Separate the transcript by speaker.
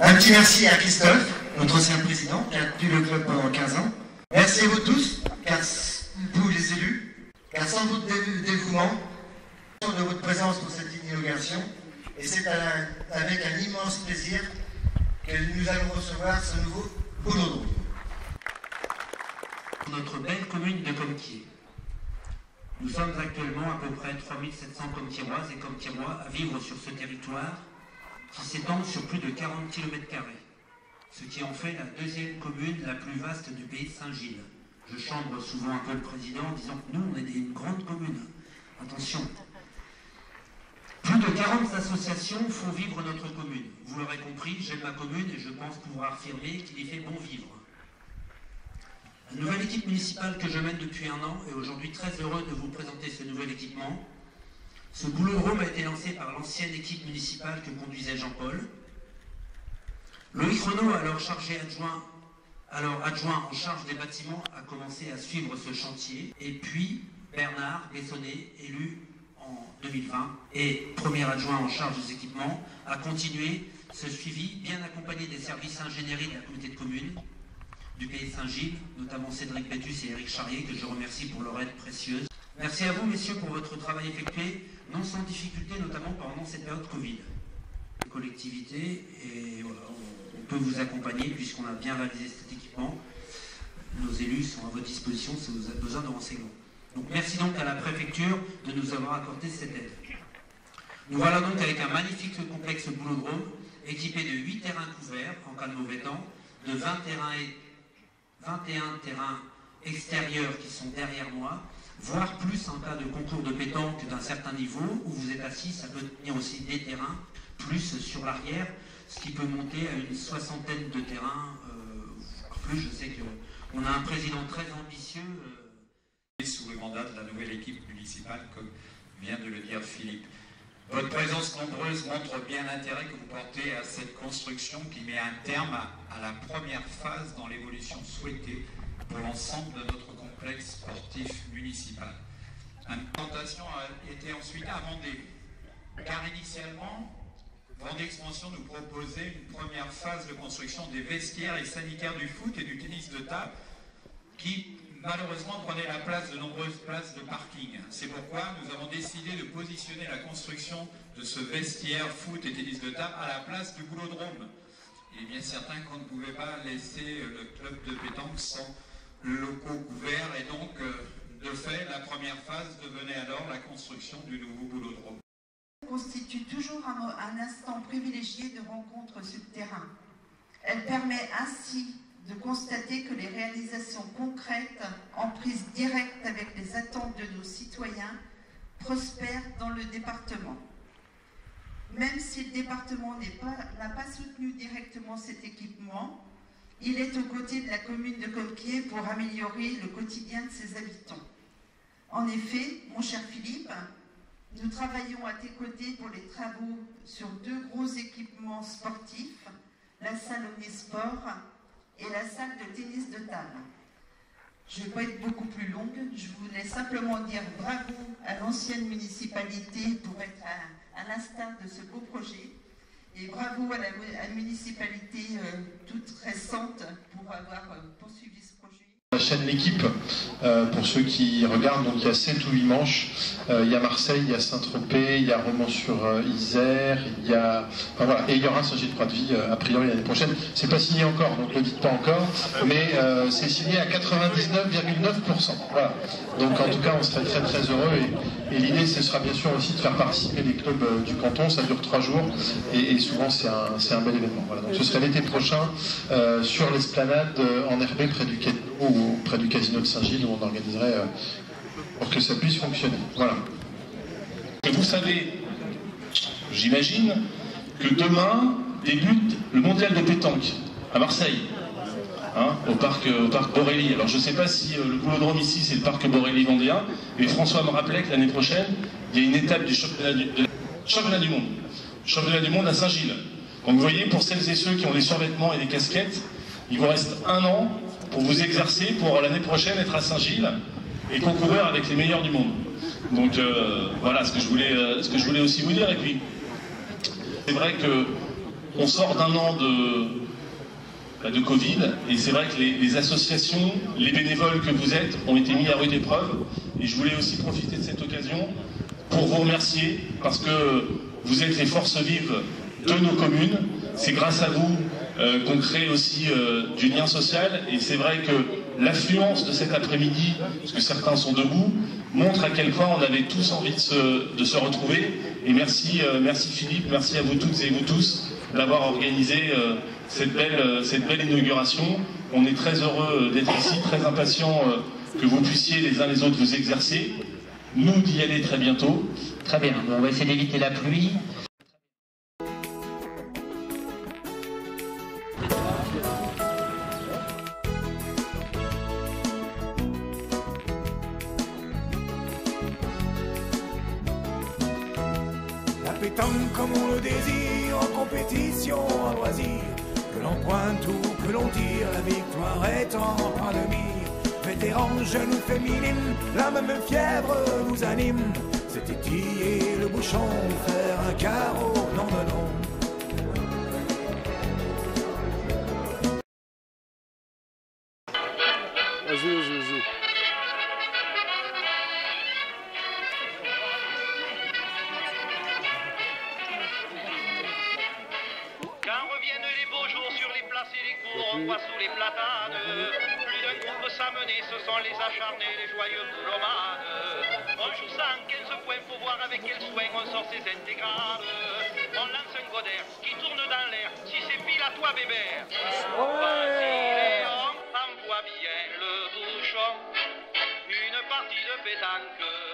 Speaker 1: Un petit merci à Christophe, notre ancien président, qui a tenu le club pendant 15 ans. Merci à vous tous, car vous les élus, car sans votre dévouement, de votre présence pour cette inauguration, et c'est avec un immense plaisir que nous allons recevoir ce nouveau boulodrome.
Speaker 2: Notre belle commune de Comquier. Nous sommes actuellement à peu près 3700 Comtiéroises et Comtiérois à vivre sur ce territoire qui s'étend sur plus de 40 km, ce qui en fait la deuxième commune la plus vaste du pays de Saint-Gilles. Je chambre souvent un peu le président en disant que nous, on est une grande commune. Attention. Plus de 40 associations font vivre notre commune. Vous l'aurez compris, j'aime ma commune et je pense pouvoir affirmer qu'il y fait bon vivre. La nouvelle équipe municipale que je mène depuis un an est aujourd'hui très heureux de vous présenter ce nouvel équipement ce boulot Rome a été lancé par l'ancienne équipe municipale que conduisait Jean-Paul. Loïc Renault, alors chargé adjoint, alors adjoint en charge des bâtiments, a commencé à suivre ce chantier. Et puis Bernard Bessonnet, élu en 2020 et premier adjoint en charge des équipements, a continué ce suivi, bien accompagné des services ingénierie de la communauté de communes du pays de Saint-Gilles, notamment Cédric Pétus et Eric Charrier, que je remercie pour leur aide précieuse. Merci à vous, messieurs, pour votre travail effectué, non sans difficulté, notamment pendant cette période Covid. Les collectivités, on peut vous accompagner puisqu'on a bien réalisé cet équipement. Nos élus sont à votre disposition si vous avez besoin de renseignements. Donc merci donc à la préfecture de nous avoir accordé cette aide. Nous voilà donc avec un magnifique complexe boulodrome équipé de 8 terrains couverts en cas de mauvais temps, de 20 terrains et 21 terrains extérieurs qui sont derrière moi, voire plus en cas de concours de pétanque d'un certain niveau, où vous êtes assis, ça peut tenir aussi des terrains, plus sur l'arrière, ce qui peut monter à une soixantaine de terrains, euh, plus. Je sais qu'on a un président très ambitieux.
Speaker 3: Euh. Sous le mandat de la nouvelle équipe municipale, comme vient de le dire Philippe. Votre présence nombreuse montre bien l'intérêt que vous portez à cette construction qui met un terme à la première phase dans l'évolution souhaitée pour l'ensemble de notre sportif municipal. L'implantation a été ensuite amendée, car initialement, Vendée Expansion nous proposait une première phase de construction des vestiaires et sanitaires du foot et du tennis de table, qui malheureusement prenait la place de nombreuses places de parking. C'est pourquoi nous avons décidé de positionner la construction de ce vestiaire foot et tennis de table à la place du boulodrome. Il est bien certain qu'on ne pouvait pas laisser le club de pétanque sans locaux couverts et donc, euh, de fait, la première phase devenait alors la construction du nouveau boulodrome.
Speaker 4: constitue toujours un, instant privilégié de rencontre sur le terrain. Elle permet ainsi de constater que les réalisations concrètes, en prise directe avec les attentes de nos citoyens, prospèrent dans le département. Même si le département n'a pas soutenu directement cet équipement, il est aux côtés de la commune de Colquier pour améliorer le quotidien de ses habitants. En effet, mon cher Philippe, nous travaillons à tes côtés pour les travaux sur deux gros équipements sportifs, la salle Omnisport et la salle de tennis de table. Je ne vais pas être beaucoup plus longue, je voulais simplement dire bravo à l'ancienne municipalité pour être à l'instar de ce beau projet et bravo à la, municipalité euh, toute récente pour avoir euh, poursuivi ce.
Speaker 5: La chaîne L'équipe, euh, pour ceux qui regardent, donc il y a 7 ou 8 manches. il y a Marseille, il y a Saint-Tropez, il y a Romans-sur-Isère, il y a. Voilà, et il y aura Saint-Gilles-Croix-de-Vie a priori l'année prochaine. C'est pas signé encore, donc ne le dites pas encore, mais c'est signé à 99,9%. Voilà. Donc en tout cas, on serait très très heureux et, l'idée, ce sera bien sûr aussi de faire participer les clubs euh, du canton. Ça dure trois jours et, souvent c'est un, un, bel événement. Voilà. Donc ce serait l'été prochain euh, sur l'esplanade euh, en RB près du, ou près du casino de Saint-Gilles où on organiserait pour que ça puisse fonctionner. Voilà.
Speaker 6: Vous savez, j'imagine, que demain débute le mondial de pétanque à Marseille. Hein, au, parc, euh, au parc Borély. Alors je ne sais pas si euh, le boulodrome ici c'est le parc Borély vendéen, mais François me rappelait que l'année prochaine, il y a une étape du, championnat du monde. Championnat du monde à Saint-Gilles. Donc vous voyez, pour celles et ceux qui ont des survêtements et des casquettes, il vous reste un an pour vous exercer, pour l'année prochaine être à Saint-Gilles et concourir avec les meilleurs du monde. Donc euh, voilà ce que, je voulais, ce que je voulais aussi vous dire. Et puis, c'est vrai que on sort d'un an de, bah, de Covid, et c'est vrai que les, les, associations, les bénévoles que vous êtes ont été mis à rude épreuve, et je voulais aussi profiter de cette occasion pour vous remercier, parce que vous êtes les forces vives de nos communes, c'est grâce à vous euh, qu'on crée aussi euh, du lien social, et c'est vrai que l'affluence de cet après-midi, parce que certains sont debout, montre à quel point on avait tous envie de se, retrouver, et merci, euh, merci Philippe, merci à vous toutes et vous tous d'avoir organisé cette, belle, cette belle inauguration. On est très heureux d'être ici, très impatient que vous puissiez les uns les autres vous exercer. Nous d'y aller très bientôt.
Speaker 2: Très bien, on va essayer d'éviter la pluie.
Speaker 7: Pétanque comme on le désire, en compétition, en loisir. Que l'on pointe ou que l'on tire, la victoire est en point de mire. Vétérans, jeunes ou féminines, la même fièvre nous anime. C'est titiller le bouchon, faire un carreau, non, non, non.
Speaker 8: Vas-y, vas-y, vas-y.
Speaker 9: Voit sous les platanes plus d'un groupe s'amener, ce sont les acharnés, les joyeux boulomanes. On joue ça en 15 points, faut voir avec quel soin on sort ses intégrales. On lance un goder qui tourne dans l'air, si c'est pile à toi bébé. Vas-y Léon, envoie bien le bouchon, une partie de pétanque.